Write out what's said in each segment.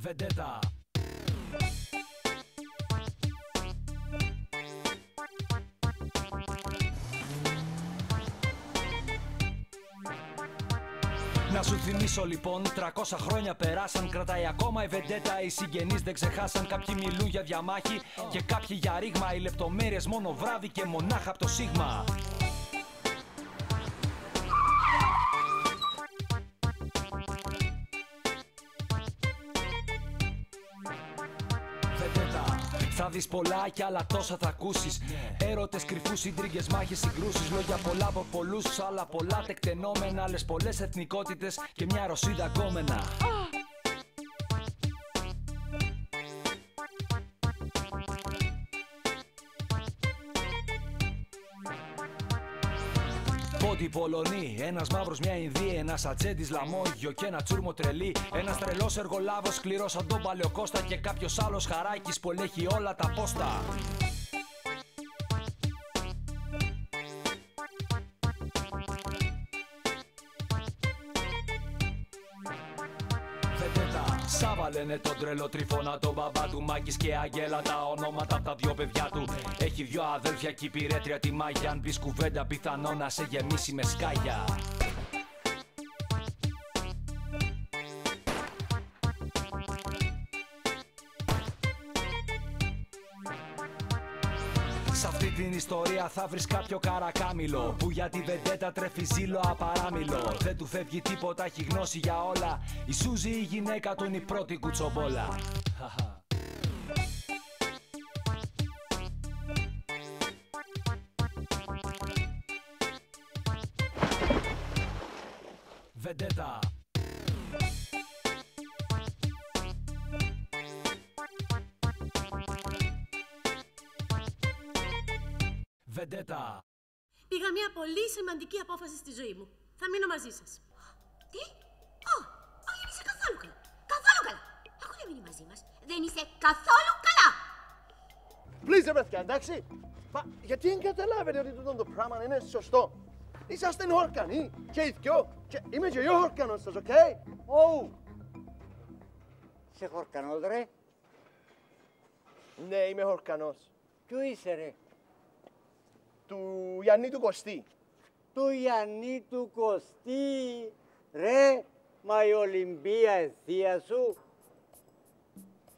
Vendetta. Να σου θυμίσω λοιπόν, 300 χρόνια περάσαν. Κρατάει ακόμα η βεντέτα, οι συγγενείς δεν ξεχάσαν. Κάποιοι μιλούν για διαμάχη και κάποιοι για ρήγμα. Οι λεπτομέρειες μόνο βράδυ και μονάχα από το σίγμα. Πολλά και άλλα τόσα θα ακούσεις. Έρωτες κρυφούς, συντρίγες, μάχες, συγκρούσεις. Λόγια πολλά από πολλούς, άλλα πολλά τεκτενόμενα. Άλλες πολλές εθνικότητες και μια ρωσίδα γκόμενα Πόντι Πολωνή, ένας μαύρος μια Ινδία, ένας ατζέντη λαμόγιο και ένα τσούρμο τρελή. Ένας τρελός εργολάβος σκληρός σαν τον Παλαιοκώστα και κάποιος άλλος χαράκι που ελέγχει όλα τα πόστα. Σάβα λένε τον τρελό τριφώνα τον μπαμπά του Μάκης και Αγγέλα. Τα ονόματα από τα δυο παιδιά του. Έχει δυο αδέλφια και υπηρέτρια τη μάγια Αν πεις κουβέντα πιθανό να σε γεμίσει με σκάγια ιστορία θα βρεις κάποιο καρακάμιλο Που για τη βεντέτα τρέφει ζήλο απαράμιλο. Δεν του φεύγει τίποτα, έχει γνώση για όλα. Η Σούζη η γυναίκα του είναι η πρώτη κουτσομπόλα Πήγα μια πολύ σημαντική απόφαση στη ζωή μου. Θα μείνω μαζί σας. Τι; Ω, όχι, δεν είσαι καθόλου καλά. Καθόλου καλά. Έχω να μείνει μαζί μας. Δεν είσαι καθόλου καλά. Please, παιδιά, εντάξει. Μα γιατί δεν καταλάβετε ότι τούτο το πράγμα είναι σωστό; Είσαστε χορκανοί και οι δυο. Και είμαι και εγώ χορκανός σας, οκ; Ωου! Σε χορκανός ρε. Ναι, είμαι χορκανός. Ποιο είσαι ρε; Του Γιάννη του Κωστή. Του Γιάννη του Κωστή. Ρε, μα η Ολυμπία η θεία σου.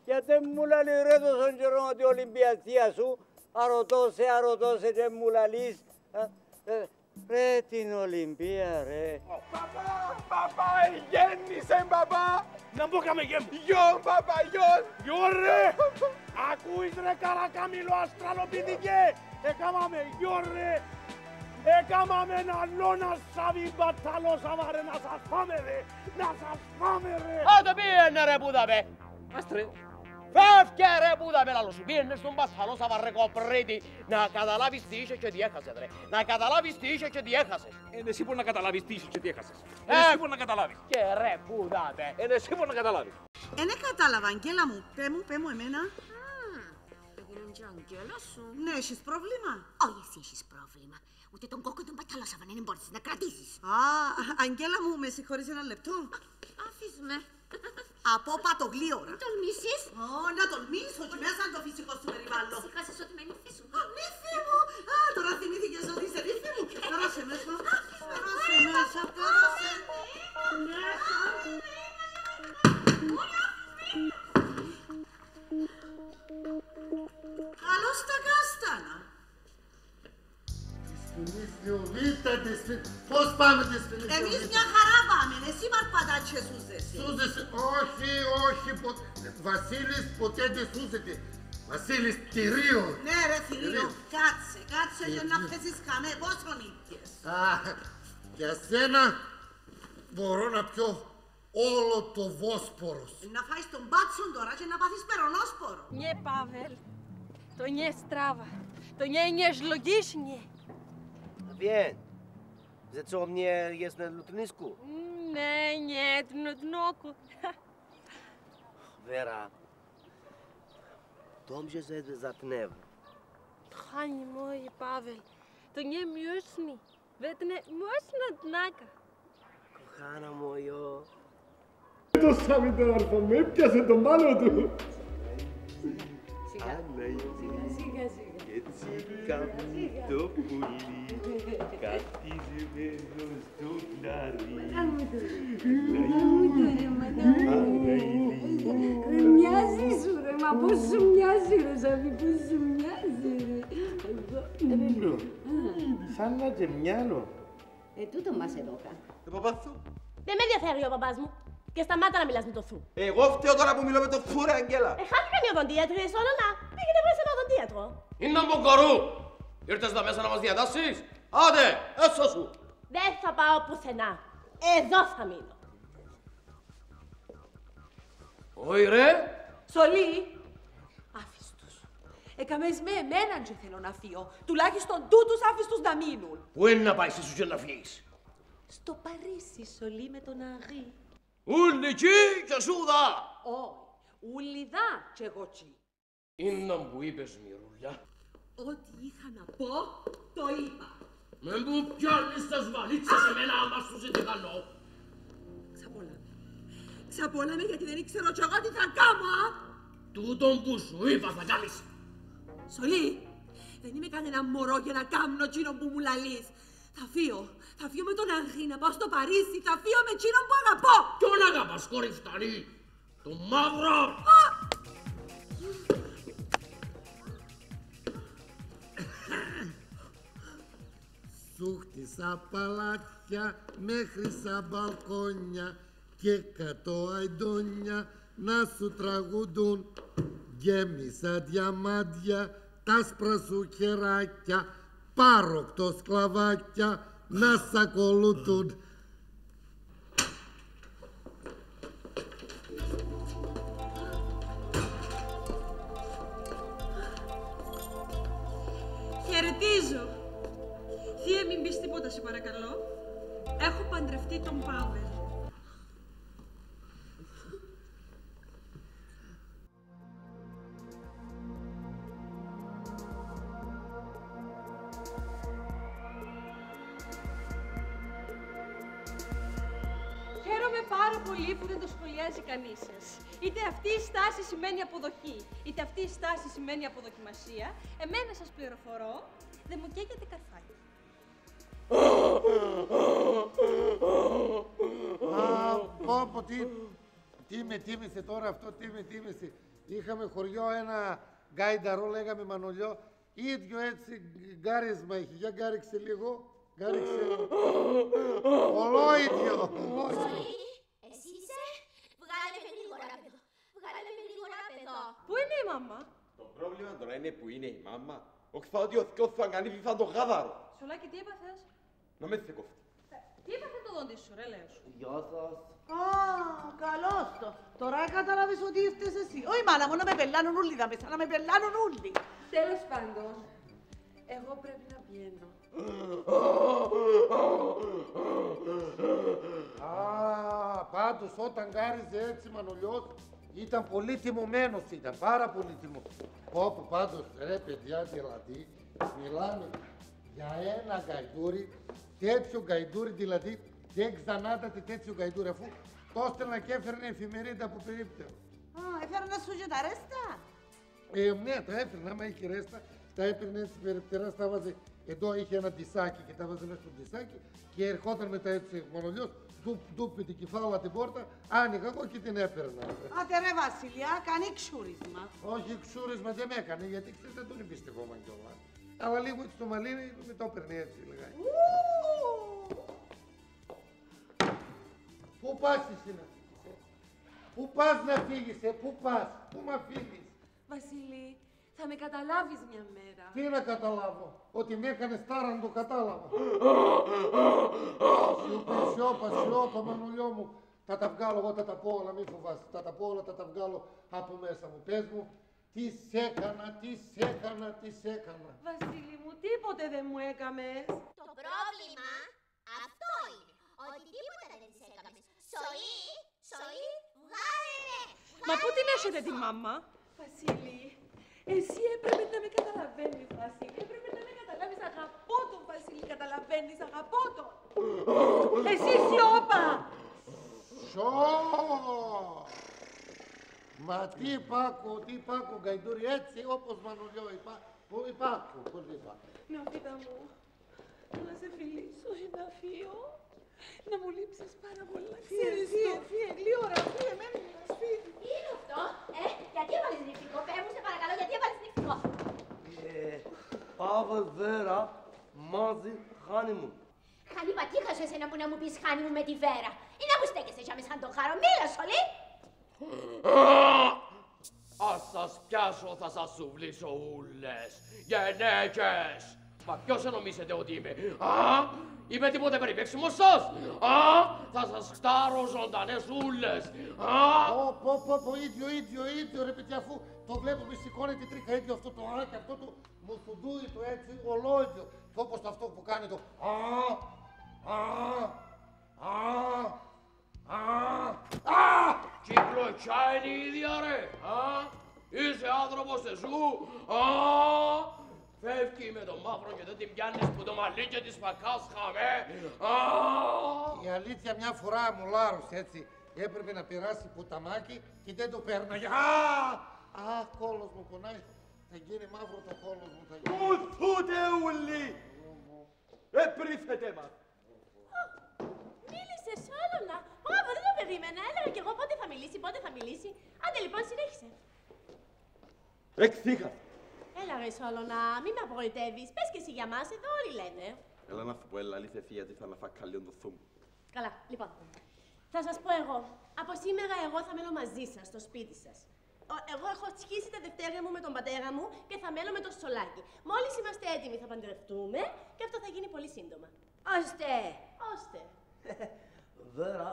Γιατί μου λαλεί ρε τόσο καιρό ότι η Ολυμπία θεία σου. Αρωτώ σε, αρωτώ σε και μου λαλείς. Α, ε, Ρε την Ολυμπία ρε. Παπά, παπά, γέννησε μπαμπά. Να μπω καμε γέμ. Γιον, παπά, γιον. Γιο ρε. Ακούεις ρε καρακάμιλο αστραλοπηδικέ. Έκαμαμε γιο ρε. Έκαμαμε ένα λόνα σαβί μπαταλό σαβάρε να σας πάμε ρε. Να σας πάμε ρε. Άντε πήγαινε ρε που δαμε. Άστρε. Φεύγε ρε που δαμε λαλό σου. Πήγαινε στον μπαθαλό σαβάρε κοπρίτη. Να καταλάβεις τι είσαι και τι έχασες ρε. Να καταλάβεις τι είσαι και τι έχασες. Είναι εσύ που να καταλάβεις τι είσαι και τι έχασες. Ε, Είναι εσύ που να καταλάβεις. Και ρε που δαμε. Είναι εσύ που να καταλάβεις. Ε, ναι κατάλαβα, Αγγέλα μου. Πέ μου, πέ μου εμένα. Έγινε και αγγέλα σου. Ναι, έχεις πρόβλημα; Όχι, εσύ έχεις πρόβλημα. Ούτε τον κόκκο τον παταλόσαβαν δεν μπορείς να κρατήσεις. Α, Αγγέλα μου, με συγχωρείς ένα λεπτό. Άφης με. Από πατογλίωρα. Τολμήσεις; Ω, να τολμήσω και μέσα είναι το φυσικό σου περιβάλλον. Ξεχάσες ότι με νύφη σου. Α, νύφη μου. Α, τώρα θυμήθηκες ότι είσαι νύφη μου. Τώρα σε μέσα. Τώρα σε μέσα. Τώρα σε μέσα. Καλώς τα κάστανα. Βίτα τη Πώς πάμε τη στιγμή. Εμείς μια χαρά πάμε. Εσύ μαρπατά και σούζεσαι. Σούζεσαι. Όχι, όχι. πο- Βασίλης ποτέ δεν σούζεται. Βασίλης τυρίο. Ναι ρε θηρίο, κάτσε, κάτσε για να πέσεις χαμέ, πόσο νύχτες. Α, για σένα μπορώ να πιω όλο το Βόσπορος. Να φάεις τον μπάτσον τώρα και να πάθεις περονόσπορο. Nie, Paweł. To nie jest trawa. To nie, nie żlodziśnie. Wiem. Za co mnie jest na lutnisku? Nie, nie, dno, dnoku. Vera, dobrze się zatnęła. Kochani moi, Paweł, to nie miłosni. Wedne można dnaka. Kochana moja, To sami do narkomypcia, se do malodu. Πάνω του. Σιγά, σιγά. Έτσι κάνει το πουλί, κατηζεμένο στο κλαρί. Ρε μοιάζεις σου ρε, μα πώς σου μοιάζει ρε Σαφή, πώς σου μοιάζει ρε. Μίλο, σαν να και μυαλό. Ε, τούτο μας έδωκα. Το παπάθου. Δεν με ενδιαφέρει ο παπάς μου. Και σταμάτα να μιλάς με το θου. Εγώ φταίω τώρα που μιλώ με το φούρα, Αγγέλα. Ε, χάθηκαν οι οδοντίατρες, όλα να. Πήγαινε βρες ένα οδοντίατρο. Είναι να μποκαρού. Ήρθες εδώ μέσα να μας διατάσεις; Άντε, έσω σου. Δεν θα πάω πουθενά. Εδώ θα μείνω. Όχι ρε. Σολή, άφης τους. Εκαμές με εμένα και θέλω να φύγω. Τουλάχιστον τούτους άφης τους να μείνουν. Πού είναι να πάει εσύ και να φύγεις; Στο Παρίσι, Σολή, με τον Αγί. Ούλοι εκεί και σούδα. Όχι, ουλιδά και εγώ τσι. Είναι που είπες μυρούλια. Ό,τι είχα να πω, το είπα. Με που πιάνεις τις βαλίτσες εμένα άμα σου σε τι κάνω. Ξαπόλαμε. Ξαπόλαμε γιατί δεν ήξερα κι εγώ τι θα κάνω, α! Τούτον που σου είπα θα κάνεις. Σολή, δεν είμαι κανένα μωρό για να κάνω εκείνο που μου λαλείς. Θα φύγω. Θα φύγω με τον Αγί να πάω στο Παρίσι. Θα φύγω με εκείνον που αγαπώ. Ποιον αγαπάς, κόρη φτάνει. Το μαύρο. Σου χτίσα παλάτια μέχρι σαν μπαλκόνια και κατώ αϊντόνια να σου τραγουδούν. Γέμισα διαμάντια τα σπρα σου χεράκια, πάροκτο σκλαβάκια να σ' τι μου θύμισε τώρα αυτό, τι μου θύμισε. Είχαμε χωριό ένα γκάινταρο, λέγαμε Μανολιό, ίδιο έτσι γκάρισμα είχε. Για γκάριξε λίγο, γκάριξε. Ολόιδιο, ολόιδιο. Εσύ είσαι; Βγάλε με γρήγορα απ' εδώ. Βγάλε με γρήγορα απ' εδώ. Πού είναι η μαμά; Το πρόβλημα τώρα είναι που είναι η μάμα. Όχι θα ότι ο θκιός θα κάνει θα το γάδαρο. Σολάκι, τι έπαθες; Να με θε κόφτει. Τι έπαθε το δόντι σου, ρε λέω σου. Γεια σας. Α, καλώς το. Τώρα κατάλαβες ότι ήρθες εσύ. Όχι μάνα μου, να με πελάνουν όλοι τα μέσα, να με πελάνουν όλοι. Τέλος πάντων, εγώ πρέπει να πηγαίνω. Α, πάντως όταν γκάριζε έτσι Μανολιός ήταν πολύ τιμωμένος ήταν, πάρα πολύ τιμωμένος. Όπου πάντως ρε παιδιά δηλαδή μιλάμε για ένα γκαϊντούρι, τέτοιο γκαϊντούρι δηλαδή δεν ξανάτατε τέτοιο γκαϊντούρι αφού το έστελνα και έφερνε εφημερίδα από περίπτερο. Α, έφερνα σου και τα ρέστα. Ε, ναι, τα έφερνα, άμα είχε ρέστα, τα έπαιρνε έτσι περιπτερά, τα βάζε εδώ είχε ένα τισάκι και τα βάζε μέσα στο τισάκι και ερχόταν μετά έτσι Μανολιός, ντουπ ντουπ την κεφάλα την πόρτα, άνοιγα εγώ και την έπαιρνα. Άντε ρε Βασιλιά, κάνει ξούρισμα. Όχι, ξούρισμα δεν με έκανε, γιατί ξέρεις δεν τον εμπιστευόμαν κιόλας. Αλλά λίγο έτσι το μαλλί με το έπαιρνε έτσι λιγάκι. Πού πας εσύ να φύγεις, ε; Πού πας να φύγεις, ε; Πού πας, πού με αφήνεις. Βασίλη, θα με καταλάβεις μια μέρα. Τι να καταλάβω, ότι με έκανες τάρα να το κατάλαβα. Σιωπή, σιώπα, σιώπα, μανουλιό μου. Θα τα βγάλω εγώ, θα τα πω όλα, μην φοβάσαι. Θα τα πω όλα, θα τα βγάλω από μέσα μου. Πες μου, τι σ' έκανα, τι σ' έκανα, τι σ' έκανα. Βασίλη μου, τίποτε δεν μου έκαμες. Το πρόβλημα αυτό είναι. Ότι τίποτα δεν της έκαμες. Σοή, σοή, βγάλε με. Μα πού την έχετε τη μάμα; Βασίλη, εσύ έπρεπε να με καταλαβαίνεις, Βασίλη. Έπρεπε να με καταλάβεις. Αγαπώ τον Βασίλη, καταλαβαίνεις, αγαπώ τον. Εσύ σιώπα. Ω! Μα τι πάκο, τι πάκο, Γκαϊντούρη, έτσι όπως μανουλιό είπα. Πού υπάκο, πώς είπα. Νεοφίτα μου, να σε φιλήσω ή να φύγω. Να μου λείψεις πάρα πολλά. Ξέρεις, φύγε, φύγε, γλύωρα, φύγε, μένει ένα σπίτι. Τι είναι αυτό, ε, γιατί έβαλες νηφικό, πέ μου σε παρακαλώ, γιατί έβαλες νηφικό. Ε, Παύλ Βέρα, μαζί honeymoon. Χανίπα, τι είχα σε εσένα που να μου πεις χάνει μου με τη βέρα. Ή να μου στέκεσαι για σαν το χάρο, μίλα σολί. Ας σας πιάσω, θα σας σουβλήσω ούλες. Γενέκες. Μα ποιος νομίζετε ότι είμαι, α; Είμαι τίποτε περιπέξιμος σας. Α, θα σας χτάρω ζωντανές ούλες. Α, Πω, πω, πω, πω, ίδιο, ίδιο, ίδιο, ρε παιδιά, αφού το βλέπω μη σηκώνει τη τρίχα ίδιο αυτό το α και αυτό το μουθουντούι το έτσι, ολόιδιο. Και όπως το αυτό που κάνει το α, α, α, α, α. κυκλοτσιά είναι η ίδια ρε. Α, είσαι άνθρωπος εσού. Α, φεύγει με το μαύρο και δεν την πιάνεις που το μαλλί και της πακάς χαμέ. Α, Η αλήθεια μια φορά μου λάρωσε έτσι. Έπρεπε να περάσει ποταμάκι και δεν το πέρναγε. Α, α, κόλος μου πονάει. Θα γίνει μαύρο το κόλος μου. Θα γίνει. Ουθούτε ούλοι! Επρίθετε μας. Μίλησες όλο Μπράβο, δεν το περίμενα. Έλεγα κι εγώ πότε θα μιλήσει, πότε θα μιλήσει. Άντε λοιπόν, συνέχισε. Εκθήκα. Έλα ρε Σόλωνα, μην με απογοητεύεις. Πες και εσύ για μας, εδώ όλοι λένε. Έλα να σου πω, έλα αλήθεια γιατί θα να φά καλή το θούμ. Καλά, λοιπόν. Θα σας πω εγώ. Από σήμερα εγώ θα μένω μαζί σας, στο σπίτι σας. Ο- Εγώ έχω σχίσει τα δευτέρια μου με τον πατέρα μου και θα μένω με το σολάκι. Μόλις είμαστε έτοιμοι θα παντρευτούμε και αυτό θα γίνει πολύ σύντομα. Ώστε. Ώστε. Βέρα,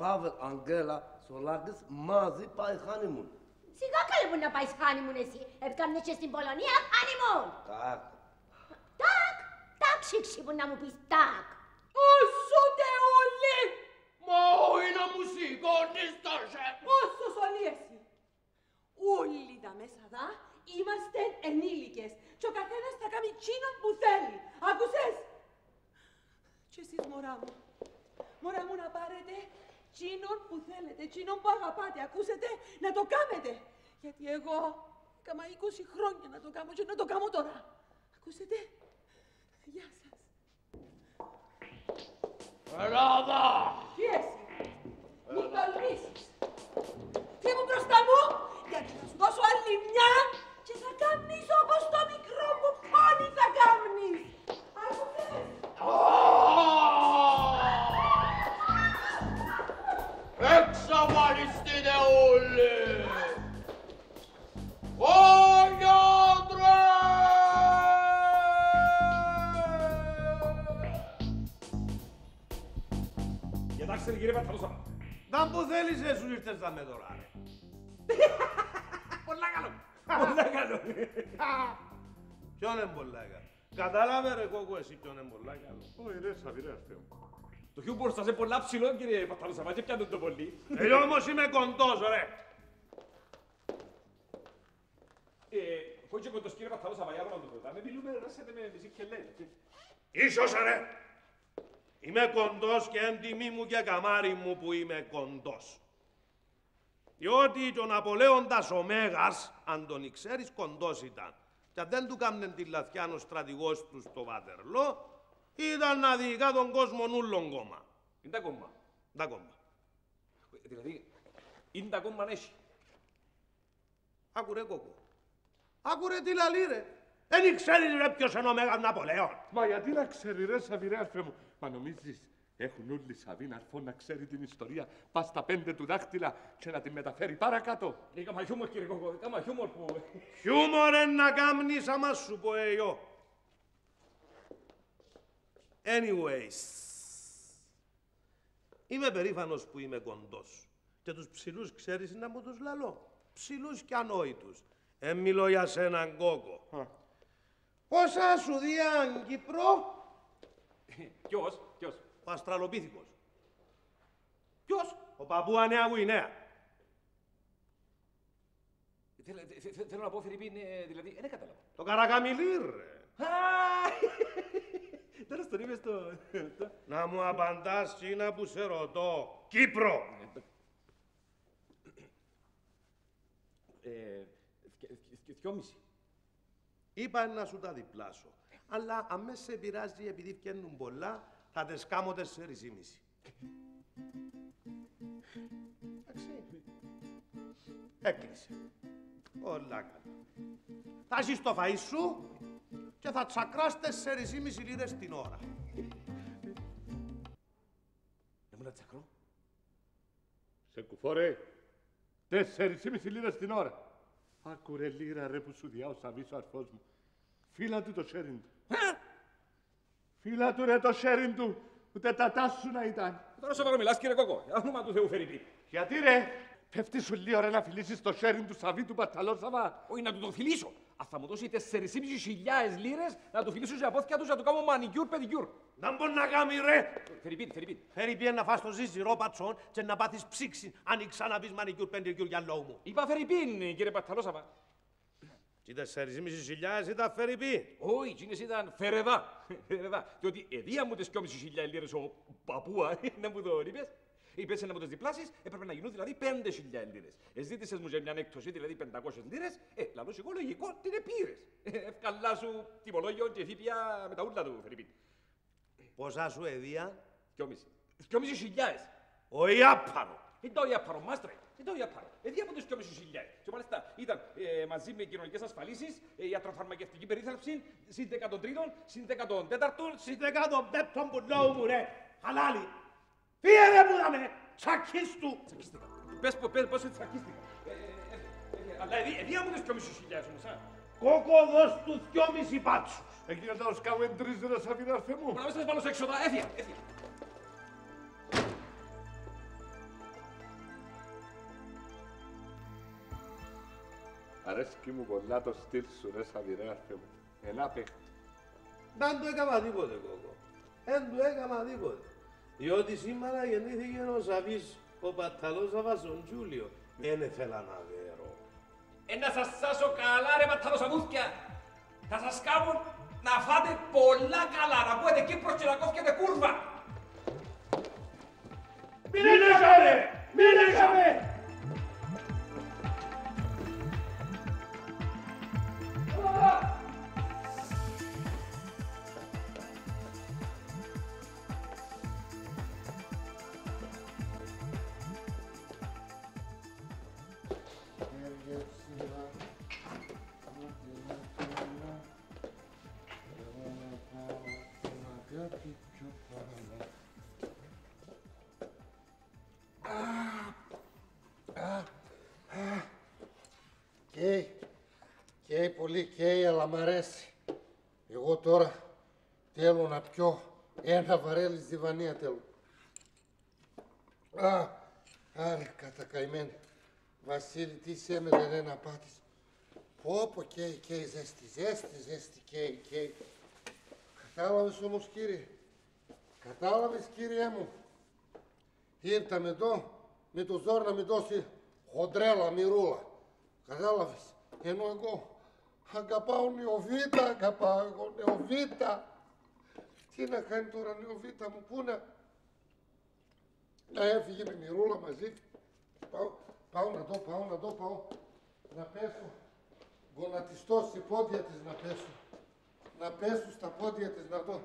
Παύλ, Αγγέλα, Σολάκης, μαζί πάει honeymoon. Σιγά καλέ μου να πάεις χάνιμουν εσύ. Έπκαμνε και στην Πολωνία χάνιμουν. Τάκ. Τάκ, τάκ σίξι που να μου πεις τάκ. Ούσουτε όλοι! Μα όχι να μου σηκώνεις το σεφ. Όσο όλοι εσύ. Όλοι τα μέσα δα είμαστε ενήλικες. Και ο καθένας θα κάνει τσίνο που θέλει. Άκουσες; Και εσείς μωρά μου. Μωρά μου να πάρετε τσίνον που θέλετε, τσίνον που αγαπάτε. Ακούσετε; Να το κάνετε. Γιατί εγώ έκανα 20 χρόνια να το κάνω και να το κάνω τώρα. Ακούσετε; Γεια σας. Ελλάδα! Τι εσύ, μη τολμήσεις. Φύγε μου μπροστά μου, γιατί θα σου δώσω άλλη μια και θα κάνεις όπως το μικρό μου πόνι θα κάνεις. Άκουσες; Κοιτάξτε κύριε Πατρόσα. Να που θέλεις ρε σου ήρθες να με τώρα ρε. Πολλά καλό. Πολλά καλό. Ποιον είναι πολλά καλό; Κατάλαβε ρε κόκο εσύ ποιον είναι πολλά καλό; Όχι ρε, σαβηρέ Θεό. Το χιούμορ σας είναι πολλά ψηλό κύριε Πατρόσα, μα και πιάνουν το πολύ. Εγώ όμως είμαι κοντός ρε. Ε, Πού και κοντός κύριε Πατρόσα, μα για να το ρωτάμε, μιλούμε να σε με μισή και λέει. Ίσως ρε. Είμαι κοντός και εν τιμή μου και καμάρι μου που είμαι κοντός. Διότι και ο Ναπολέοντας ο Μέγας, αν τον ξέρεις, κοντός ήταν. Και αν δεν του κάμνε τη λαθιά ο στρατηγός του στο Βάτερλο, ήταν να διηγά τον κόσμο ούλον κόμμα. Είναι τα κόμμα. Τα κόμμα. Δηλαδή, είναι τα κόμμα έχει. Άκου ρε κόκο. Άκου ρε τι λαλεί ρε. Δεν ξέρεις ρε ποιος είναι ο Μέγας Ναπολέον. Μα γιατί να ξέρει ρε Σαββηρέ αρφέ μου. Μα νομίζεις έχουν όλοι Σαβίν αρφό να ξέρει την ιστορία πά στα πέντε του δάχτυλα και να τη μεταφέρει παρακάτω. Έκαμα χιούμορ κύριε Κόκο, έκαμα χιούμορ που... Χιούμορ εν να κάμνεις άμα σου πω εγώ. Anyways, είμαι περήφανος που είμαι κοντός. Και τους ψηλούς ξέρεις να μου τους λαλώ. Ψηλούς και ανόητους. Ε, μιλώ για σέναν κόκο. Πόσα σου διάν Κύπρο, Ποιος, ποιος; ο Αστραλοπίθηκος. Ποιος, ο Παππούα Νέα Γουινέα. Θέλω, θε- θε- θέλω να πω Φιρυπίν, ε, δηλαδή, δεν κατάλαβα. Το Καρακαμιλίρ, ρε. Τέλος το τον είπες το... το- Να μου απαντάς Κίνα που σε ρωτώ. Κύπρο. Ε, θκε- θκε- Δυόμιση. Είπα να σου τα διπλάσω. Αλλά αν μες σε πειράζει επειδή φτιάχνουν πολλά, θα τες κάμω τέσσερις ή μισή. Εντάξει. Έκλεισε. Όλα καλά. Θα έχεις το φαΐ σου και θα τσακράς τέσσερις ή μισή λίρες την ώρα. Δεν μου να τσακρώ. Σε κουφόρε. Τέσσερις ή μισή λίρες την ώρα. Άκου ρε λίρα ρε που σου διά ο Σαβής ο αρφός μου. Φίλα του το σέριν του. Φίλα του ρε το σέριν του. Ούτε τα τάσου να ήταν. Τώρα σοβαρό μιλάς κύριε Κόκο. Για όνομα του Θεού Φερρυπίν. Γιατί ρε; Πέφτει σου λίγο ρε να φιλήσεις το σέριν του Σαβή του Παταλόσαβα. Όχι να του το φιλήσω. Αν θα μου δώσει 4.500 λίρες να του φιλήσω σε απόθηκια τους να του κάνω μανικιούρ πεντικιούρ. Να μπορεί να κάνει ρε. Φερρυπίν, Φερρυπίν. Φέρει πιέ να φας το ζύζι πατσόν και να πάθεις ψήξη αν ξαναπείς μανικιούρ πεντικιούρ για λόγου μου. Είπα Φερρυπίν κύριε Παταλόσαβα. Τι τέσσερις ή μισή χιλιάδες ήταν φέρει πει. Όχι, εκείνες ήταν φερεδά. Φερεδά. Διότι εδία μου τις 2.500 λίρες ο παππούα, να μου το είπες. Είπες να μου τις διπλάσεις, έπρεπε να γίνουν δηλαδή 5.000 λίρες. Εζήτησες μου για μια έκπτωση, δηλαδή 500 λίρες, ε, λαλός εγώ λογικό την επήρες. Ε, Ευκαλά σου τιμολόγιο και φύπια με τα ούλα του, Φερρυπίν. Πόσα σου εδία. 2.500. 2.500 χιλιάδες. Ο Ιάπαρο. Είναι το Ιάπαρο, μάστρε. Είναι το Ιάπαρο. Εδία από τις 2.500 χιλιάδες. Και μάλιστα ήταν ε, μαζί με κοινωνικές ασφαλίσεις, ε, ιατροφαρμακευτική περίθαλψη, συν 13, συν 14, Συν 15 που λόγου μου ρε. Χαλάλη. Φύγε ρε που δαμε. Τσακίστου. Πες, πες, πες, πώς έτσι τσακίστηκα. Ε, ε, ε, ε, Αλλά εδία- εδία μου τις 2.500 χιλιάδες όμως, α. Κόκο δώσ' του δυόμισι πάτσους. Εκεί να τα σκάω τρεις ρε Σαβίνα αρθέ μου. Μπορεί να μην σας βάλω σε έξοδα, έφυγα, έφυγα. Αρέσκει μου πολλά το στυλ σου ρε Σαβίνα αρθέ μου. Ένα παίχτη. Δεν του έκανα τίποτε κόκο. Δεν του έκανα τίποτε. Διότι σήμερα γεννήθηκε ο Σαβής, ο παταλός Σαββας, ο Τζούλιο. Δεν ήθελα να δέρω. Ε, να σας σάσω καλά ρε ματθαλοσαβούθκια. Θα σας κάνω να φάτε πολλά καλά, να πούετε Κύπρος και να κόφκετε κούρβα. Καίει πολύ, καίει, αλλά μ' αρέσει. Εγώ τώρα θέλω να πιω ένα βαρέλι ζιβανία θέλω. Α, άρε κατακαημένη. Βασίλη, τι σέμενε ρε να πάτης. Πω πω καίει, καίει, ζέστη, ζέστη, ζέστη, καίει, καίει. Κατάλαβες όμως κύριε, κατάλαβες κύριέ μου. Ήρθαμε εδώ με το ζόρ να με δώσει χοντρέλα, μυρούλα. Κατάλαβες. Ενώ εγώ αγαπάω νεοβίτα, αγαπάω εγώ νεοβίτα. Τι να κάνει τώρα νεοβίτα μου, πού να... Να έφυγε με μυρούλα μαζί. Πάω, πάω να δω, πάω να δω, πάω. Να πέσω. Γονατιστώ στη πόδια της να πέσω. Να πέσω στα πόδια της να δω.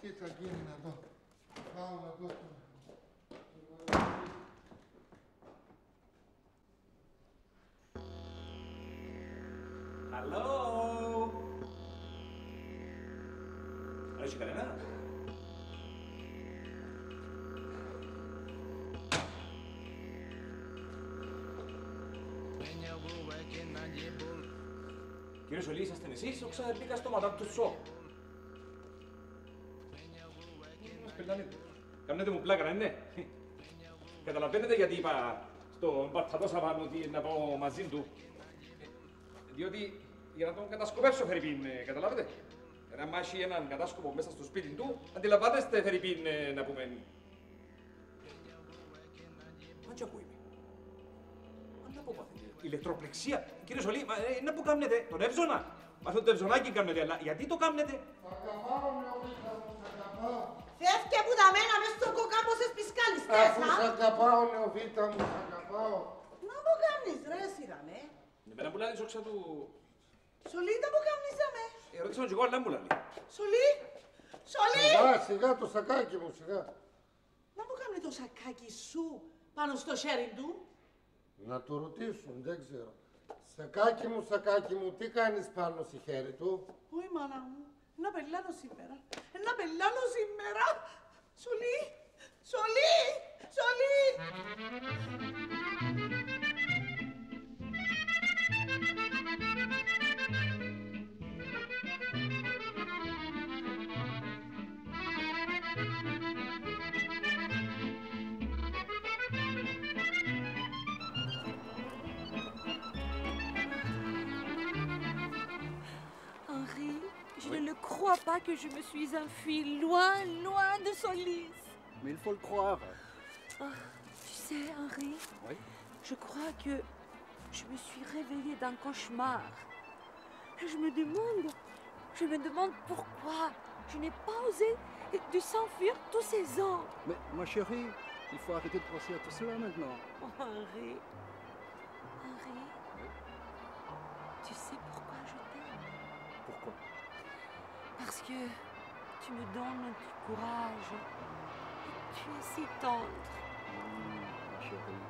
Τι θα γίνει να δω. Πάω να δω. Hello. Αρέσει κανένα. Κύριε Σολή, είσαστε εσείς, όξα μπήκα στο Madame Tussauds. Μας πελάνετε. Κάνετε μου πλάκα, ναι. Καταλαβαίνετε γιατί είπα στον Μπαρτατό Σαββάν ότι να πάω μαζί του. Διότι για να τον κατασκοπεύσω, Φερρυπίν, ε, καταλάβετε να μάχει έναν κατάσκοπο μέσα στο σπίτι του, αντιλαμβάνεστε, Φερρυπίν, ε, να πούμε. Μα τι ακούει. Μα να πω πάθετε. Ηλεκτροπλεξία. Κύριε Σολή, μα, ε, να που κάνετε, τον Εύζωνα. Μα τον Εύζωνάκι κάνετε, αλλά γιατί το κάνετε. Θα καμάρω, Φεύγε που τα μένα μες στο κοκάμπο σε σπισκάλιστες, Αφού σ' αγαπάω, Νεοβίτα μου, σ' αγαπάω. Μα που κάνεις ρε, σειρά ναι. με. Εμένα που λάδεις όξα του Σολή, τα μου κάνεις ρε. Ερώτησα και εγώ, αλλά μου λάδει. Σολή, Σολή. Σιγά, σιγά το σακάκι μου, σιγά. Να μου κάνει το σακάκι σου πάνω στο χέρι του. Να το ρωτήσουν, δεν ξέρω. Σακάκι μου, σακάκι μου, τι κάνεις πάνω στη χέρι του; Όχι μάνα μου, να πελάνω σήμερα. Να πελάνω σήμερα. Σολή, Σολή, Σολή. Henri, ne crois pas que je me suis enfuie loin, loin de Solis. Mais il faut le croire. Ah, tu sais, Henri, Oui. je crois que je me suis réveillée d'un cauchemar. Je me demande, je me demande pourquoi je n'ai pas osé de s'enfuir tous ces ans. Mais ma chérie, il faut arrêter de penser à tout cela maintenant. Oh, Henri, Henri, tu sais Parce que tu me donnes du courage. Et tu es si tendre. Ma chérie.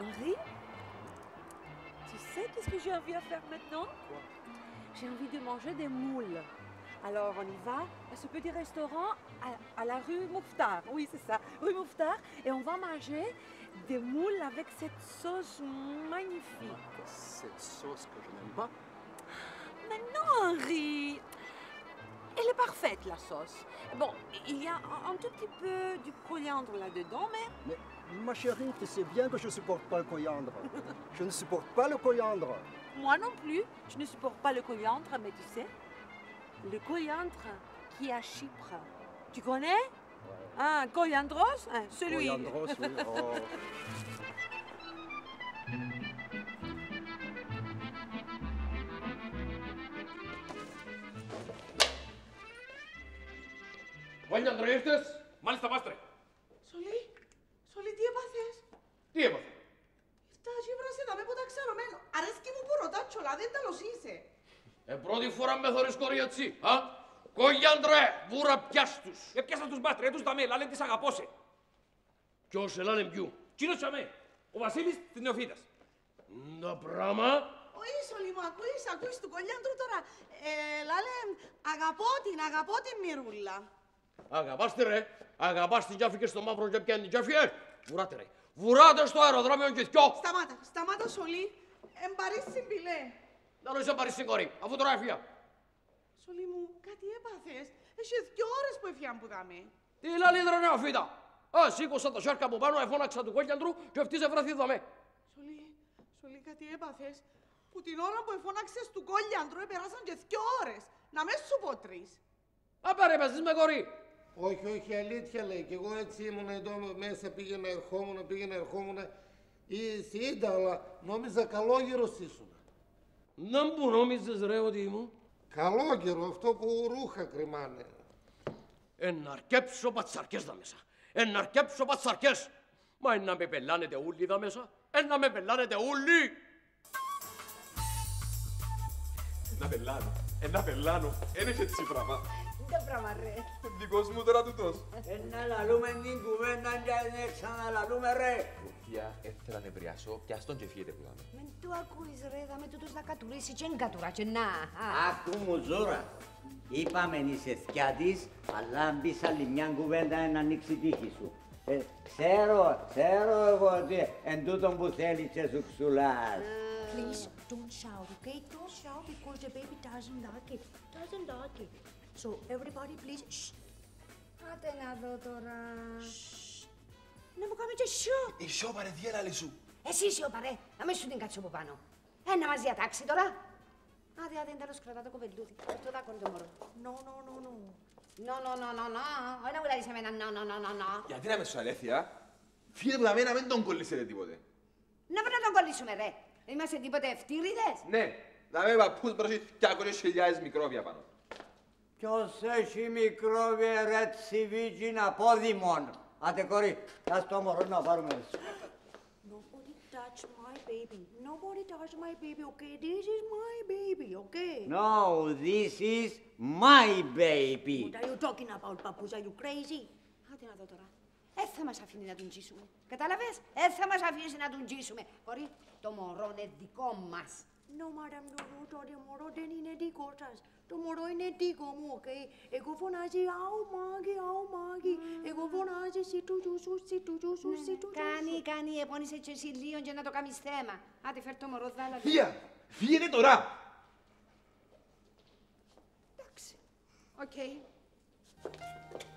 Henri Tu sais qu'est-ce que j'ai envie de faire maintenant? J'ai envie de manger des moules. Alors on y va à ce petit restaurant à, à la rue Mouftar. Oui, c'est ça, rue Mouftar. Et on va manger des moules avec cette sauce magnifique. Cette sauce que je n'aime pas. Mais non, Henri Elle est parfaite, la sauce. Bon, il y a un, un tout petit peu du coriandre là-dedans, mais Mais ma chérie, tu sais bien que je ne supporte pas le coriandre. je ne supporte pas le coriandre. Moi non plus, je ne supporte pas le coriandre, mais tu sais, le coriandre qui est à Chypre, tu connais? Hein, coriandros? Hein, Celui. Coriandros, oui. Oh. Κόλιαντρο ήρθες; Μάλιστα, μάστρε. Σολή, Σολή, τι έπαθες; Τι έπαθε. Φτά γύβρασε να με που τα ξαρωμένο. Αρέσκει μου που ρωτάς τσολά, δεν τα είσαι. Ε, πρώτη φορά με θωρείς κοριατσί, α; Κόλιαντρε, βούρα πιάσ' τους. Ε, πιάσα τους μάστρε, τους τα μέλα, λένε τις αγαπώσε. Ποιος ελάνε ποιου; Κίνος τσαμέ, ο Βασίλης της Νεοφύτας. Να πράγμα. Όχι, Σολή μου, ακούεις, ακούεις του κολιάντρου τώρα. Ε, λάλε, αγαπώ την, αγαπώ την μυρούλα. Αγαπάς τη ρε. Αγαπάς την Τζάφη και στο μαύρο και πιάνει την Τζάφη, ε. Βουράτε ρε. Βουράτε στο αεροδρόμιο και δυο. Σταμάτα, σταμάτα, Σολή. Εμπαρίσσιν πιλέ. Να ρωτήσω πάρεις την κορή, αφού τώρα έφυγα. Σολή μου, κάτι έπαθες. Έχεις δυο ώρες που έφυγαν που δάμε. Τι λαλίδρα νεοφύτα. Α, σήκωσα τα σάρκα μου πάνω, εφώναξα του κόλιαντρου και αυτής βρεθεί δαμέ. Σολή, Σολή, κάτι έπαθες. Που την ώρα που εφώναξες του κόλιαντρου επεράσαν και δυο ώρες. Να μες σου πω τρεις. Απέ ρε, παίζεις με κορή. Όχι, όχι, αλήθεια λέει. Και εγώ έτσι ήμουν εδώ μέσα, πήγαινα, ερχόμουν, πήγαινα, ερχόμουν. Εσύ είδα, αλλά νόμιζα καλόγερος ήσουν. Να μου νόμιζες ρε ότι ήμουν. Καλόγερο, αυτό που ρούχα κρυμάνε. Εν αρκέψω πατσαρκές δα μέσα. Εν αρκέψω πατσαρκές. Μα εν να με πελάνετε ούλοι δα μέσα. Εν να με πελάνετε ούλοι. Να πελάνω, ε, να πελάνω, εν έχει έτσι πράγμα. Το πράγμα ρε. Δικός μου τώρα τούτος. Να λαλούμε την κουβέντα και να ξαναλαλούμε ρε. Φία, έθελα να ευρεάσω, πιάστον και φύγετε που δάμε. Μεν του ακούεις ρε, δάμε τούτος να κατουρίσει και εν κατουρά και να. α. Άκου μου ζούρα. Είπαμε είσαι θκιά της, αλλά αν πεις άλλη μια κουβέντα να ανοίξει τύχη σου. Ε, ξέρω, ξέρω εγώ ότι εν τούτον που θέλεις και σου ξουλάς. Please don't shout, okay? Don't shout because the baby doesn't like it. Doesn't like it. So everybody please shh. Άτε να δω τώρα. Να μου κάνει και σιω. Η σιώπα ρε, τι έλαλη σου. Εσύ σιωπα ρε, να μην σου την κάτσω από πάνω. Ε, να μας διατάξει τώρα. Άντε, άντε, τέλος κρατά το κοπελούδι. Αυτό δάκον το μωρό. No, no, no, no. No, no, no, no, no. Όχι να μου λάβεις εμένα, no, no, no, no, no. Γιατί να με σου αλήθεια. Φύγε που να μην τον κολλήσετε τίποτε. Να πρέπει να τον κολλήσουμε ρε. Είμαστε τίποτε ευτήριδες. Ναι, να με παππούς μπρος 200.000 μικρόβια πάνω. Ποιος έχει μικρόβια ρε τσιβίτζιν απόδημον. Άντε κορί, ας το μωρό να πάρουμε έτσι. Nobody touch my baby. Nobody touch my baby, okay? This is my baby, okay? No, this is my baby. What are you talking about, papoose? Are you crazy? Άντε να δω τώρα. Δεν θα μας αφήνει να τον τζίσουμε. Κατάλαβες; Δεν θα μας αφήσει να τον τζίσουμε. Κορί, το μωρό είναι δικό μας. No, madam, no, no, το μωρό δεν είναι δικό σας. Το μωρό είναι δικό μου, okay? Εγώ φωνάζει αου μάγι, αου μάγι. Εγώ φωνάζει σι του γιου σου, σι του γιου σου, σι του γιου σου. Κάνει, κάνει, επώνησε και εσύ λίγο για να το κάνεις θέμα. Άντε φέρ το μωρό δάλα. Φύγε! Φύγε τώρα! Οκ. Τώρα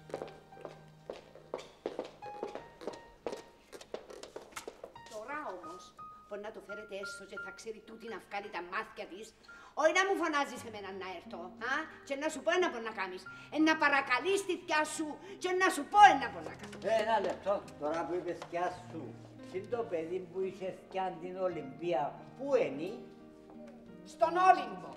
μπορεί να το φέρετε έστω και θα ξέρει τούτη να βγάλει τα μάτια της, όχι να μου φωνάζεις εμένα να έρθω, α, και να σου πω ένα μπορεί να κάνεις, ε, να παρακαλείς τη θιά σου και να σου πω ένα μπορεί να κάνεις. Ένα λεπτό, τώρα που είπες σκιά σου. Συν το παιδί που είχε σκιά την Ολυμπία, πού είναι; Στον Όλυμπο.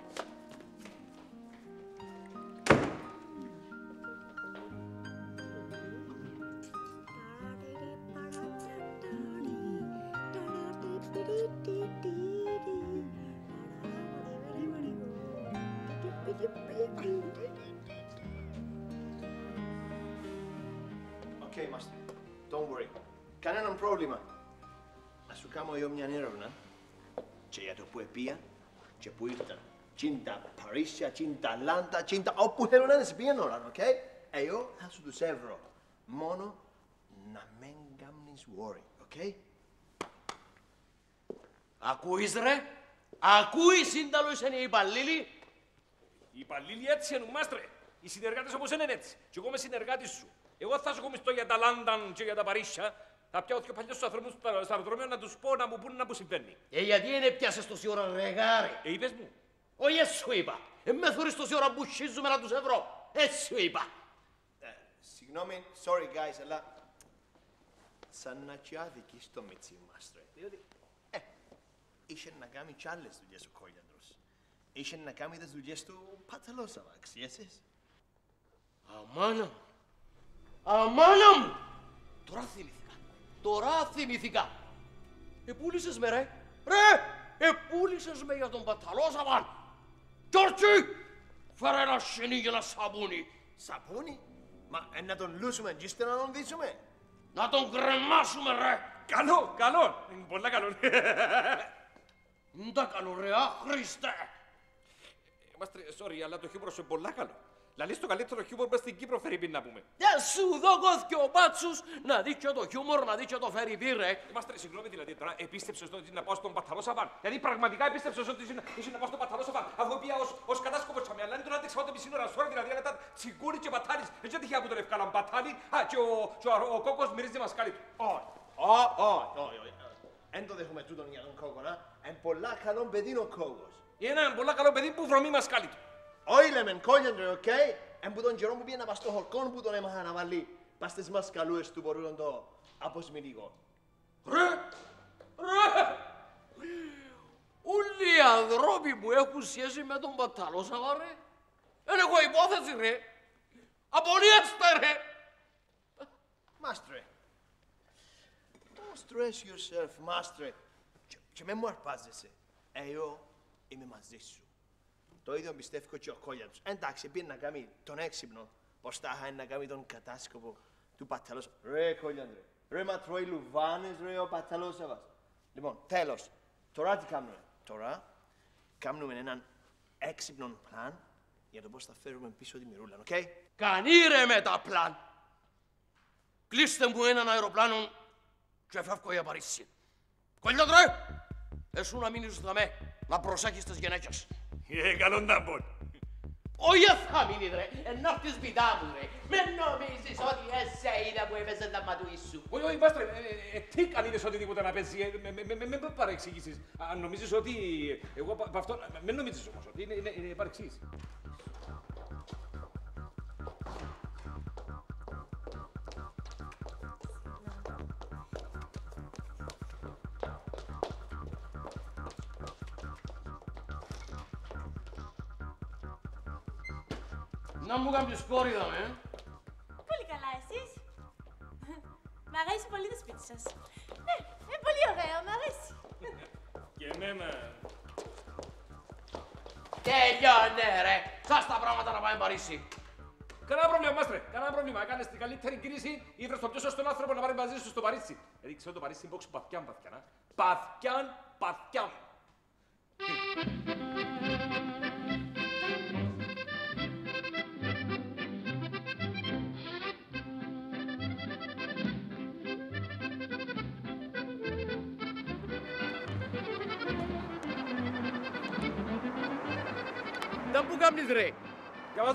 Κάνω εγώ μια έρευνα και για το που επία και που ήρθαν. Τσιν τα Παρίσια, τσιν τα London, τσιν τα όπου θέλω να είναι σε πήγαινε ώρα, οκ. Εγώ θα σου τους έβρω. Μόνο να μην κάνεις worry, OK. Ακούεις ρε, ακούεις σύνταλος είναι οι υπαλλήλοι. Οι υπαλλήλοι έτσι είναι, μάστρε. Οι συνεργάτες όπως είναι έτσι. Και εγώ είμαι συνεργάτης σου. Εγώ θα σου κομιστώ για τα London και για τα Παρίσια. Θα πιάω δύο παλιούς ανθρώπους στα στα αεροδρόμια να τους πω να μου πούνε να μου συμβαίνει. Ε, γιατί είναι πιάσες τόση ώρα ρε γάρι; Ε, είπες μου. Όχι, έτσι σου είπα. Ε, με θωρείς τόση ώρα που σχίζουμε να τους ευρώ. Έτσι σου είπα. Συγγνώμη, sorry guys, αλλά σαν να και άδικη στο Μιτσί Μάστρε. Διότι, ε, είχε να κάνει κι άλλες δουλειές ο Κόλιαντρος. Είχε να κάνει τις δουλειές του Πατελόσαβα, ξέρεις. Αμάνα μου. Αμάνα μου. Τώρα θυμήθηκα. Τώρα θυμήθηκα. Επούλησες με ρε. Ρε, επούλησες με για τον Παταλόσαβαν. Γιώργη, φέρε ένα σινί και ένα σαπούνι. Σαπούνι. Μα ε, να τον λούσουμε και ύστερα να τον δείσουμε. Να τον κρεμάσουμε ρε. Καλό, καλό. Είναι Πολλά καλό. Μ' τα καλό ρε, άχρηστε. Μάστρε, sorry, αλλά το χιούμορ σου είναι πολλά καλό. Λαλείς το καλύτερο χιούμορ μες στην Κύπρο φέρει να πούμε. Δεν σου δώκωθηκε ο μπάτσους να δει και το χιούμορ, να δει και το φέρει ρε. Μάστρε, συγγνώμη δηλαδή τώρα, επίστεψες ότι να πάω στον Παταλό Σαβάν. Δηλαδή πραγματικά επίστεψες ότι είσαι να- είσαι να πάω στον Παταλό Σαβάν. Αφού πήγα ως, ως κατάσκοπος τσαμί, αλλά είναι τον άντεξα ούτε μισή ώρα. Σώρα δηλαδή, αλλά ήταν τσιγκούρι και πατάλης. Έτσι τυχαία που τον ευκάλαν πατάλη. Α, και ο, και ο, ο κόκκος μυρίζει μασκάλι του. Όχι, όχι, όχι, όχι. Εν το δέχομαι τούτον για τον κόκκο, να. Εν πολλά καλό παιδί ο Κόκος. Είναι ένα πολλά καλό παιδί που βρωμεί μασκάλι του. Όχι λέμε κόλιαντρε, οκ. Εν που τον καιρό που πήγαινα πας στο χορκόν που τον έμαθα να βάλει πας στις μασκαλούες του μπορούν το αποσμητικό. Ρε, ρε. Όλοι οι ανθρώποι που έχουν σχέση με τον Παταλόσαβα ρε. Δεν έχω υπόθεση ρε. Απολύεστε ρε. Μάστρε. Don't stress yourself, μάστρε. Και- Και με μου αρπάζεσαι. Εγώ είμαι μαζί σου. Το ίδιο πιστεύω και ο Κόλιαντρος. Εντάξει, πήγε να κάνει τον έξυπνο. Πως τα είχα να κάνει τον κατάσκοπο του Παταλός. Ρε Κόλιαντρε, ρε μα τρώει λουβάνες ρε ο Παταλόσαβας. Λοιπόν, τέλος. Τώρα τι κάνουμε; Τώρα κάνουμε έναν έξυπνο plan για το πώς θα φέρουμε πίσω τη μυρούλα, οκ; Κανεί ρε με τα plan. Κλείστε μου έναν αεροπλάνο και φεύγω για Παρίσι. Κολλιότρε, εσύ να μείνεις δαμέ, να προσέχεις τις γυναίκες. Ε, καλό να πω. Όχι θα μείνει ρε, ενώ έρθεις πιτά μου ρε. Μην νομίζεις ότι εσύ είδα που έπαιζε τα ματουί σου. Όχι, όχι, Μάστρε, ε, ε, ε, τι κάνεις οτιδήποτε να παίζει, ε, με- με- με- με- με παρεξηγήσεις. Αν νομίζεις ότι εγώ από αυτό, μην νομίζεις όμως ότι είναι, είναι, είναι παρεξήγηση. Να μου κάνεις κόρη, δάμε, ε. Πολύ καλά, εσείς. Μ' αρέσει πολύ το σπίτι σας. Ναι, είναι πολύ ωραίο, μ' αρέσει. Και εμένα. Τελειώνε, ρε. Σας τα πράγματα να πάμε Παρίσι. Κανένα πρόβλημα, μάστρε. Κανένα πρόβλημα. Έκανες την καλύτερη κρίση. Ήβρες τον πιο σωστό άνθρωπο να πάρει μαζί σου στο Παρίσι. Έδειξε το Παρίσι μπόξου παθιάν, παθιάν. α. Παθιάν, παθιάν.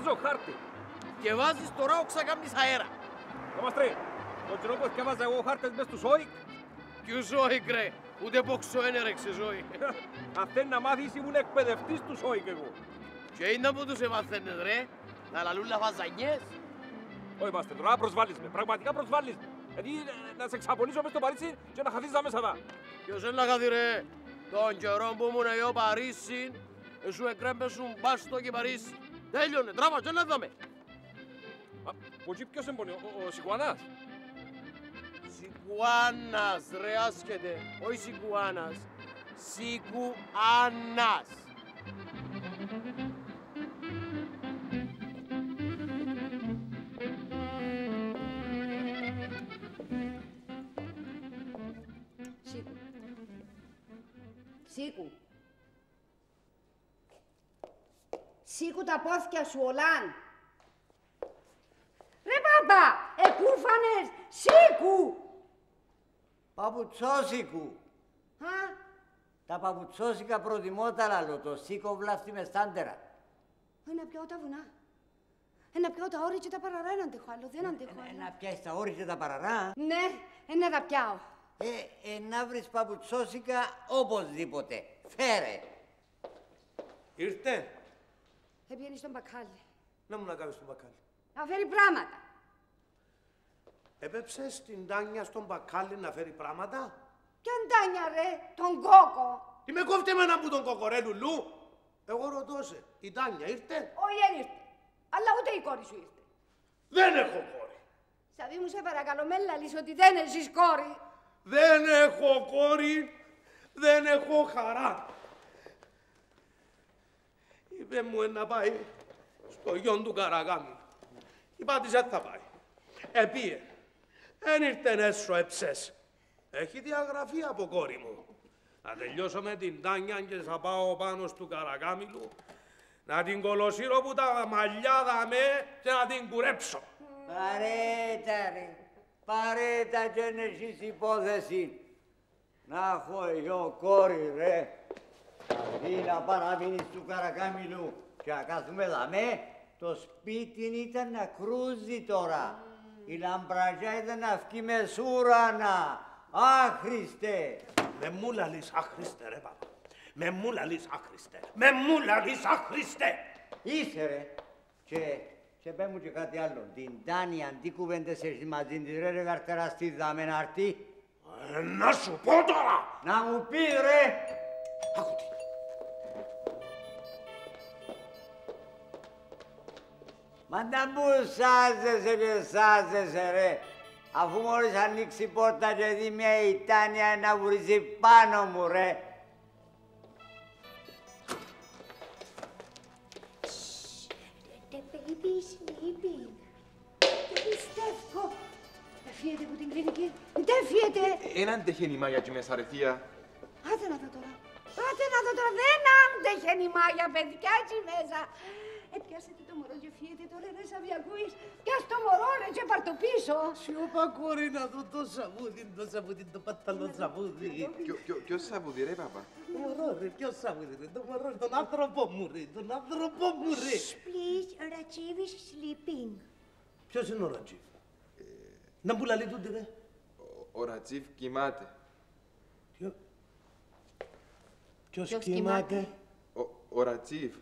Διαβάζω χάρτη. Και βάζεις τώρα όξα κάνεις αέρα. Ε, μάστρε, το καιρό που διαβάζα εγώ χάρτες μες του ΣΟΙΚ. Ποιο ζώη, ρε. Ούτε πόξο ένερεξε ζώη. Αν θέλει να μάθεις ήμουν εκπαιδευτής του ΣΟΙΚ εγώ. Και είναι που τους εμαθαίνες, ρε. Να λαλούν λαφαζανιές. Όχι, μάστρε, τώρα προσβάλλεις με. Πραγματικά προσβάλλεις με. Γιατί ε, να σε ξαπονίσω μες στο Παρίσι και να χαθείς τα μέσα δά. Ποιος είναι να χάθει, ρε. Τον καιρό που ήμουν εγώ Παρίσι, σου εκρέμπεσουν μπάστο και Παρίσι. Τέλειωνε, τράβα και να δάμε. Από εκεί ποιος εμπονεί, ο, ο Σικουανάς. Σικουάνας, ρε άσχετε. Όχι Σικουάνας. Σικουάνας. Σίκου. Σίκου. Σίκου τα πόθηκια σου, Ολάν. Ρε πάπα, εκούφανες, σίκου. Παπουτσόσικου. Α, Τα παπουτσόσικα προτιμότερα, λέω, το σίκο βλάφτει μες στάντερα. να πιω τα βουνά. Ε, να πιω τα όρη και τα παραρά, δεν αντέχω άλλο, δεν αντέχω άλλο. Να πιάσεις τα όρη και τα παραρά. Ναι, ε, να τα πιάω. Ε, ε, να βρεις παπουτσόσικα οπωσδήποτε. Φέρε. Ήρθε. Έπιανει στον μπακάλι. Να μου να κάνεις τον μπακάλι. Να φέρει πράγματα. Έπεψες την Τάνια στον μπακάλι να φέρει πράγματα; Κι αντάνια ρε, τον κόκο; Τι με κόφτε εμένα που τον κοκορέ λουλού; Εγώ ρωτώ σε, η Τάνια ήρθε; Όχι, δεν ήρθε. Αλλά ούτε η κόρη σου ήρθε. Δεν έχω κόρη. Σαβί μου σε παρακαλώ, με λαλείς ότι δεν έχεις κόρη. Δεν έχω κόρη. Δεν έχω χαρά. Είπε μου να πάει στο γιον του Καραγάμι. Είπα της δεν θα πάει. Επίε. Εν ήρθε έσω εψές. Έχει διαγραφεί από κόρη μου. Να τελειώσω με την Τάνια και θα πάω πάνω του Καραγάμιλου να την κολοσύρω που τα μαλλιά δαμέ και να την κουρέψω. Παρέτα ρε. Παρέτα και είναι εσείς υπόθεση. Να έχω εγώ κόρη ρε. Αντί να πάω να μείνεις του Καρακάμιλου και να κάθουμε δαμέ, το σπίτι ήταν να κρούζει τώρα. Η λαμπραγιά ήταν να βγει μεσούρανα. Άχρηστε. Με μου λαλείς άχρηστε ρε παπά. Με μου λαλείς άχρηστε. Με μου λαλείς άχρηστε. Είσαι ρε. Και, και πέ μου και κάτι άλλο. Την Τάνη αντί κουβέντες έχεις μαζί της ρε ρε καρτερά στη δάμε να έρθει. Ε, να σου πω τώρα. Να μου πει ρε. Άκου τι. Μα να μου σάζεσαι και σάζεσαι ρε. Αφού μόλις ανοίξει η πόρτα και δει μια Ιτάνια να βουρίζει πάνω μου ρε. The baby is sleeping. Δεν πιστεύω. Δεν φύγετε από την κλινική. Δεν φύγετε. Ένα αντέχει η μάγια και μέσα ρε θεία. Άτε να δω τώρα. Άτε να δω τώρα. Δεν άντεχε η μάγια, παιδιά, έτσι μέσα. Ε, πιάσετε το μωρό και φύγετε τώρα, ρε Σαβιακούης. Πιάσ' το μωρό, ρε, και πάρ' το πίσω. Σιωπά κόρη να δω το σαβούδι, το σαβούδι, το παταλό σαβούδι. Ποιος σαβούδι ρε παπά; Το μωρό ρε, ποιος σαβούδι ρε, το μωρό, τον άνθρωπό μου ρε, τον άνθρωπό μου ρε. Please, Rajiv is sleeping. Ποιος είναι ο Ρατζίβ. Να μου λαλεί τούτη ρε. Ο Ρατζίβ κοιμάται. Ποιος κοιμάται; Ο, ο Ρατζίβ.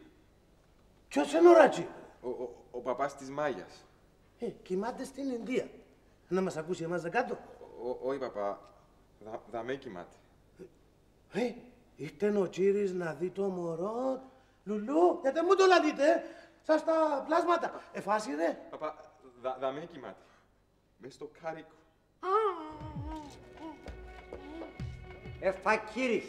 Ποιος είναι ο Ρατζίβ. Ο, ο, ο παπάς της Μάγιας. Ε, κοιμάται στην Ινδία. Να μας ακούσει εμάς δεν κάτω. Ο- Όχι παπά. Δα, δαμέ κοιμάται. Ε, ήρθε ο Τσίρις να δει το μωρό. Λουλού, γιατί μου το λαλείτε. Σας τα πλάσματα. Εφάση ρε. Παπά, δα, δα με κοιμάται. Μες στο κάρικο. Ε, φακύρης.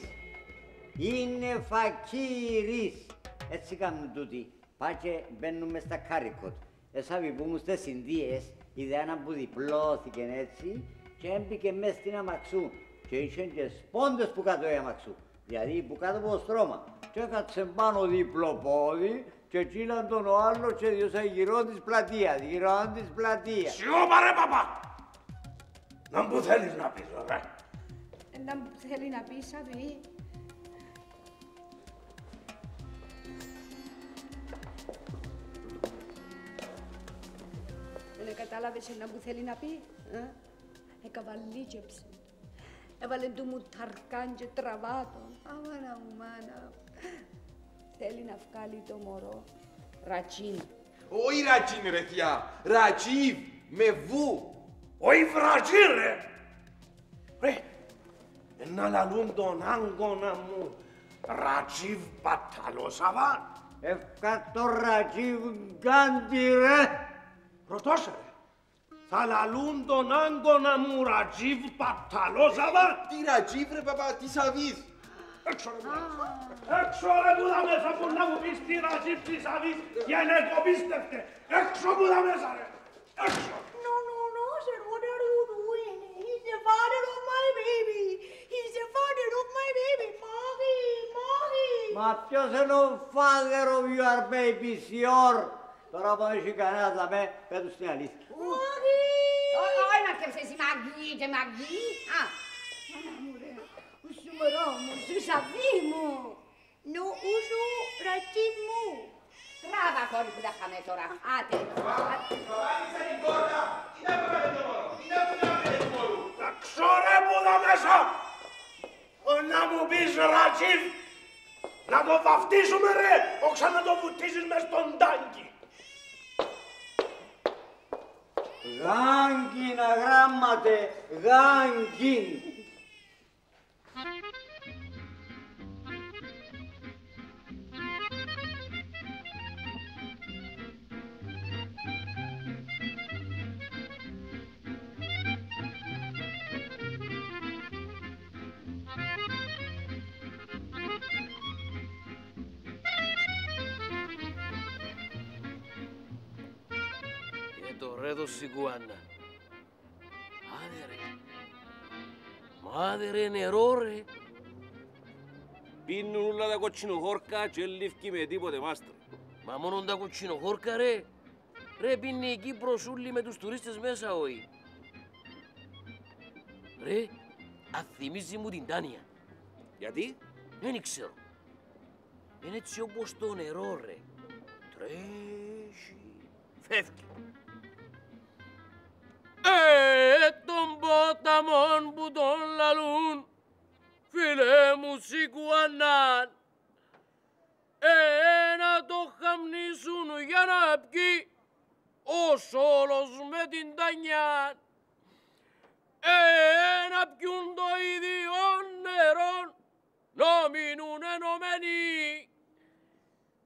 Είναι φακύρης. Έτσι κάνουν τούτοι. Πά και μπαίνουν μες στα κάρικο του. Εσάβει που ήμουν στις Ινδίες, είδα έναν που διπλώθηκε έτσι και έμπηκε μες στην αμαξού. Και είχε και σπόντες που κάτω η αμαξού. Δηλαδή που κάτω από το στρώμα. Και έκατσε πάνω δίπλο πόδι και κύλαν τον ο άλλος και διώσα γυρών της πλατείας, γυρών της πλατείας. Σιώπα ρε παπά. Να μου θέλεις να πεις ρε. Ε, Να μου θέλει να πεις σαβή. Κατάλαβες να μου θέλει να πει. Ε; Εκαβαλίτσεψε. Έβαλε του μου ταρκάν και τραβάτο. Αμάνα μου μάνα. Θέλει να βγάλει το μωρό. Ρατσίν. Όχι ρατσίν ρε θεία. Ρατσίβ. Με βου. Όχι βραζί ρε. Ρε. Να λαλούν τον άγκονα μου. Ρατζίβ παταλόσαβα. Ευκατό Ρατζίβ Γκάντι ρε. Ρωτώ σε ρε. Θα λαλούν τον άγκονα μου Ρατζίβ παταλόσαβα. Τι ρατζίβ ρε παπά, τι σαβείς. Έξω ρε που Έξω ρε που δα μέσα που να μου πεις τι Ρατζίβ τι σαβείς. Για να εκοπίστευτε. Έξω που δα μέσα ρε. Έξω. No, no, no, sir. What are you doing? He's the father of my baby. He's the father of my baby. Moggy, Moggy. Μα ποιος είναι ο father of your baby, sure. Τώρα που δεν έχει κανένας να με, πέτω στην αλήθεια. Moggy. Όχι να κρυφτείς η μαγή και μαγή. Α, Μάνα μου ρε. Ούσου μωρό μου, σου σαβί μου. Νο, ούσου ρατσί μου. τράβα κόρη που τα χάμε τώρα. Άτε. Έξω ρε που δα μέσα. Ο, Να μου πεις Ρατζίβ. Να το βαφτίσουμε ρε. Όχι να το βουτίσεις μες στον τάγκη. Γάγκινα γράμματε, γάγκιν. Και το ρέδο σιγουάνα. Άντε ρε. Μάδε ρε νερό ρε. Πίνουν όλα τα κοτσινοχόρκα και λήφκει με τίποτε μάστρε. Μα μόνο τα κουτσινοχόρκα ρε. Ρε πίνει η Κύπρος ούλη με τους τουρίστες μέσα όχι. Ρε, αθυμίζει μου την Τάνια. Γιατί; Δεν ξέρω. Είναι έτσι όπως το νερό ρε. Τρέχει, φεύγει. Ε, τον ποταμόν που τον λαλούν, φίλε μου σικουανάν. Ε, να το χαμνήσουν για να πιει ο σόλος με την τανιά. Ε, να πιούν το ίδιο νερό, να μείνουν ενωμένοι.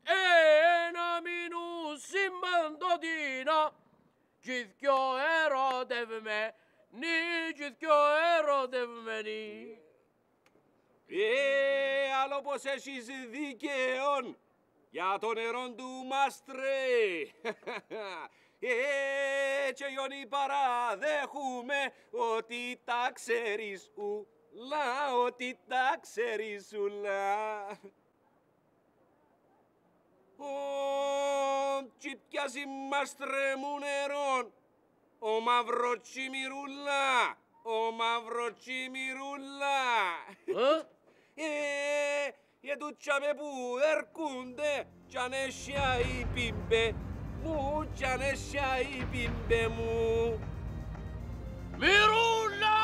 Ε, να μείνουν συμπαντοτίνα κι δυο ερωτευμένοι, κι δυο ερωτευμένοι. Ε, άλλο πως έχεις δίκαιον για το νερό του μάστρε. Ε, και Ιωνί παραδέχουμε ότι τα ξέρεις ουλά, ότι τα ξέρεις ουλά. Ω, τσι πιάσει μάστρε μου νερόν, ο μαύρο τσιμιρούλα, ο μαύρο τσιμιρούλα. Ε, για τούτσα που έρχονται, κι αν έχει η πιμπε μου, κι αν έχει η πιμπε μου. Μυρούλα!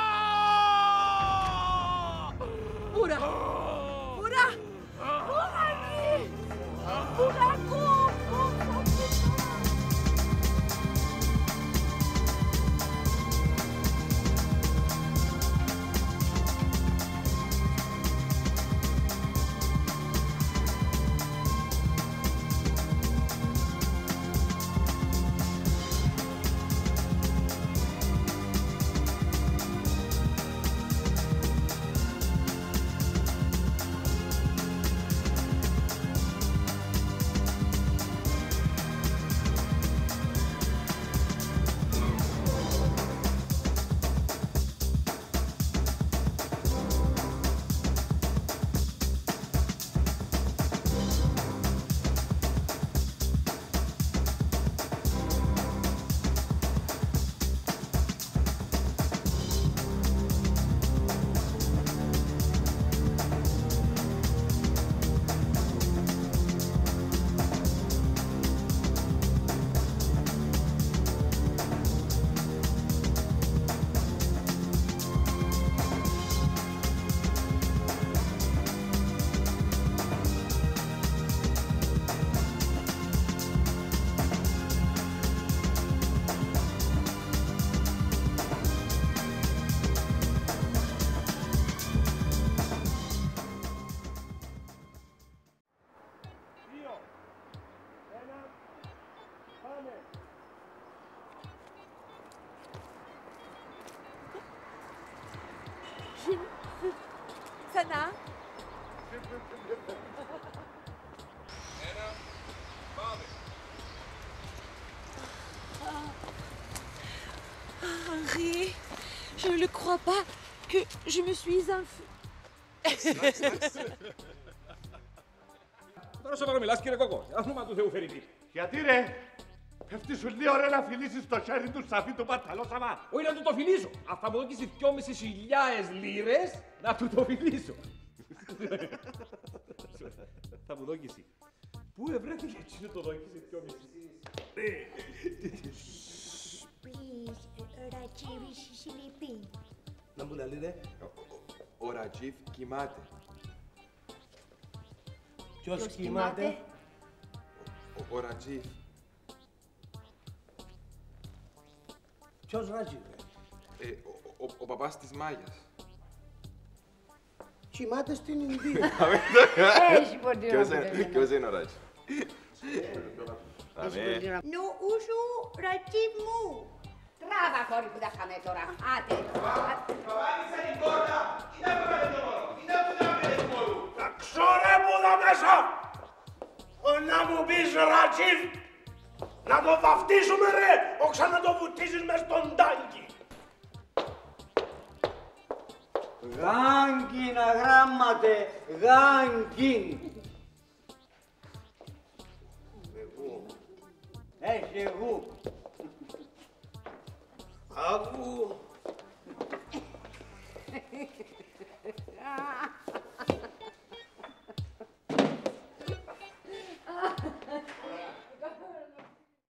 Crois pas que je me suis enfuie. Τώρα σοβαρό μιλάς κύριε Κόκο. Για όνομα τους Θεού φερρυπή. Γιατί ρε, πέφτει σου λίγο ρε να φιλήσεις το χέρι του σαφί του παταλόσαμα. Όχι να του το φιλήσω. Αν θα μου δώσει 2.500 λίρες, να του το φιλήσω. θα μου δώκεις. Πού ευρέθηκε έτσι να το δώκεις 2.500. Please, Rajiv is sleeping. Να μου λέει ρε, ο- ο Ρατζίφ κοιμάται. Ποιος κοιμάται; Ο- Ο Ρατζίφ. Ποιος Ράτζι, ρε; Ε, ο- ο- Ο παπάς της Μάγιας. Κοιμάται στην Ινδία. Έχει ποντινό Ποιος που είναι- δεν Ποιος είναι ο Ρατζίφ; No uso Rajiv μου. Τράβα, κόρη που τα χάμε τώρα. Άτε. Ξωρέ μου εδώ μέσα! Ο, να μου πεις Ρατζίβ, να το βαφτίσουμε ρε, όχι να το βουτίσεις μες στον τάγκη. Γάγκιν αγράμματε, γάγκιν. Έχει εγώ. Algo.